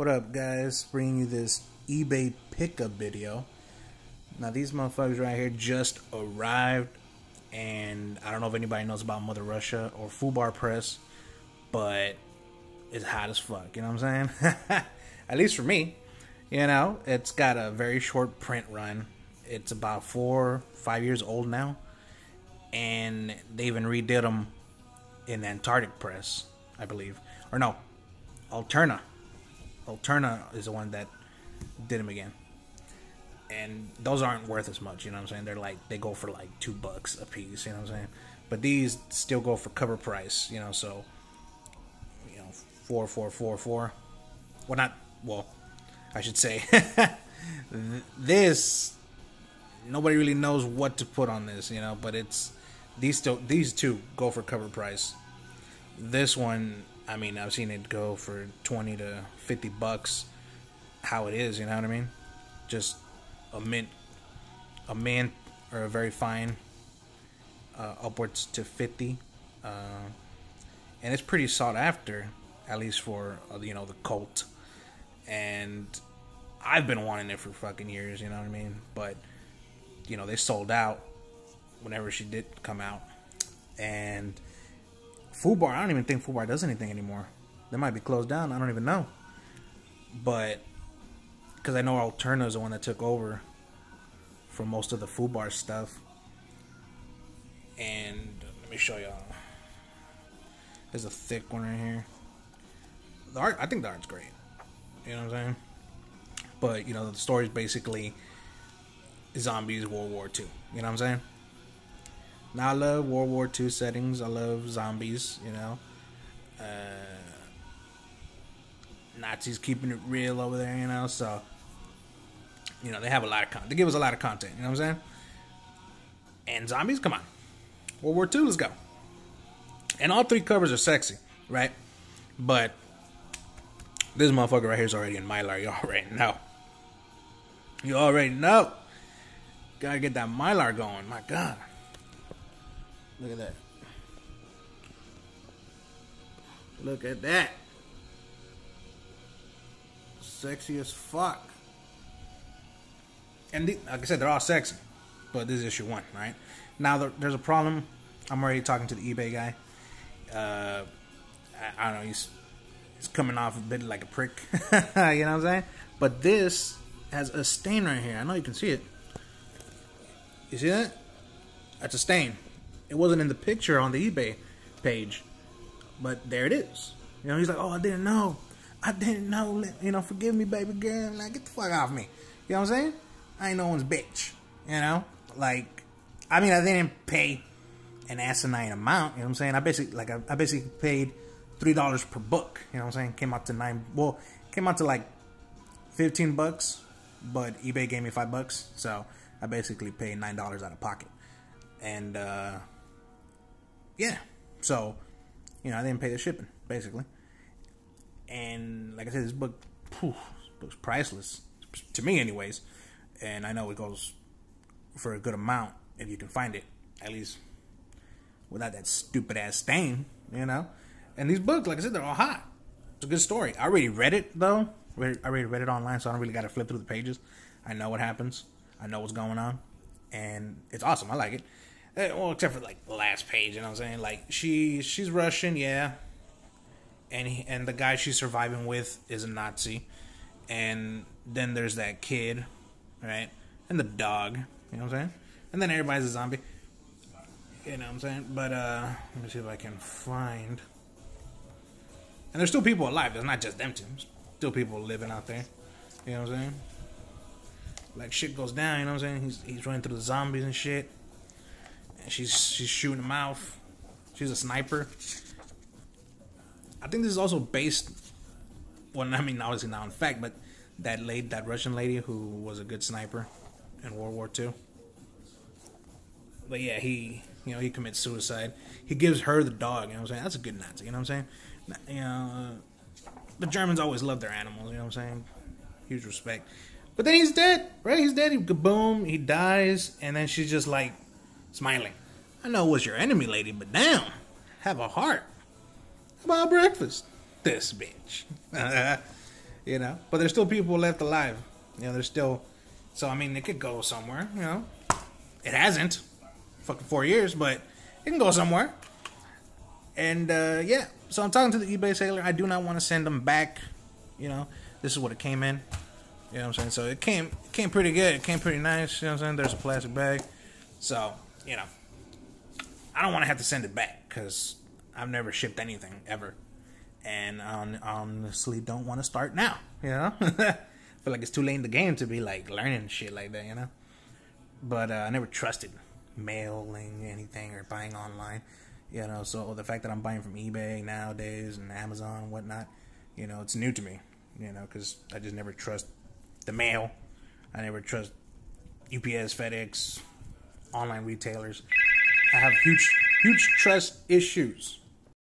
What up, guys? Bringing you this eBay pickup video. Now, these motherfuckers right here just arrived, and I don't know if anybody knows about Mother Russia or Fubar Press, but it's hot as fuck. You know what I'm saying? At least for me. You know, it's got a very short print run. It's about four, five years old now, and they even redid them in Antarctic Press, I believe, or no, Alterna. Alterna is the one that did them again. And those aren't worth as much, you know what I'm saying? They're like they go for like two bucks a piece, you know what I'm saying? But these still go for cover price, you know, so you know, four, four, four, four. Well not well, I should say this nobody really knows what to put on this, you know, but it's these still these two go for cover price. This one I mean, I've seen it go for 20 to 50 bucks. How it is, you know what I mean? Just a mint, a mint or a very fine, uh, upwards to 50. Uh, and it's pretty sought after, at least for, uh, you know, the cult. And I've been wanting it for fucking years, you know what I mean? But, you know, they sold out whenever she did come out. And Fubar, I don't even think Fubar does anything anymore. They might be closed down. I don't even know. But because I know Alterna is the one that took over for most of the Fubar stuff. And let me show y'all. There's a thick one right here. The art, I think the art's great. You know what I'm saying? But you know, the story's basically zombies World War II. You know what I'm saying? Now I love World War II settings. I love zombies. You know, uh, Nazis keeping it real over there. You know, so you know they have a lot of content. They give us a lot of content. You know what I'm saying? And zombies, come on, World War II, let's go. And all three covers are sexy, right? But this motherfucker right here is already in Mylar. You already know. You already know. Gotta get that Mylar going. My God. Look at that. Look at that. Sexy as fuck. And the, like I said, they're all sexy. But this is issue one, right? Now, there, there's a problem. I'm already talking to the eBay guy. Uh, I, I don't know. He's, he's coming off a bit like a prick. you know what I'm saying? But this has a stain right here. I know you can see it. You see that? That's a stain. It wasn't in the picture on the eBay page, but there it is. You know, he's like, "Oh, I didn't know. I didn't know. You know, forgive me, baby girl. Like, get the fuck off me." You know what I'm saying? I ain't no one's bitch. You know, like, I mean, I didn't pay an asinine amount. You know what I'm saying? I basically, like, I, I basically paid three dollars per book. You know what I'm saying? Came out to nine. Well, came out to like fifteen bucks, but eBay gave me five bucks, so I basically paid nine dollars out of pocket. And uh, yeah, so you know I didn't pay the shipping basically. And like I said, this book, phew, this book's priceless to me, anyways. And I know it goes for a good amount if you can find it, at least without that stupid ass stain, you know. And these books, like I said, they're all hot. It's a good story. I already read it though. I already read it online, so I don't really got to flip through the pages. I know what happens. I know what's going on, and it's awesome. I like it. Uh, well, except for like the last page, you know what I'm saying? Like she she's Russian, yeah, and he, and the guy she's surviving with is a Nazi, and then there's that kid, right, and the dog. You know what I'm saying? And then everybody's a zombie. You know what I'm saying? But uh let me see if I can find. And there's still people alive. There's not just them two. There's still people living out there. You know what I'm saying? Like shit goes down. You know what I'm saying? He's he's running through the zombies and shit. And she's she's shooting them out. She's a sniper. I think this is also based. Well, I mean, obviously not in fact, but that lady, that Russian lady who was a good sniper in World War II. But yeah, he you know he commits suicide. He gives her the dog. You know what I'm saying? That's a good Nazi. You know what I'm saying? You know, uh, the Germans always love their animals. You know what I'm saying? Huge respect. But then he's dead, right? He's dead. He boom, he dies, and then she's just like smiling. I know it was your enemy, lady, but damn, have a heart. About breakfast? This bitch. you know. But there's still people left alive. You know, there's still. So I mean, it could go somewhere. You know, it hasn't, fucking four years, but it can go somewhere. And uh, yeah, so I'm talking to the eBay sailor. I do not want to send them back. You know, this is what it came in. You know what I'm saying? So it came it came pretty good. It came pretty nice. You know what I'm saying? There's a plastic bag. So you know, I don't want to have to send it back because I've never shipped anything ever, and I honestly don't want to start now. You know, I feel like it's too late in the game to be like learning shit like that. You know, but uh, I never trusted mailing anything or buying online. You know, so the fact that I'm buying from eBay nowadays and Amazon and whatnot, you know, it's new to me. You know, because I just never trust the mail. I never trust UPS, FedEx, online retailers. I have huge, huge trust issues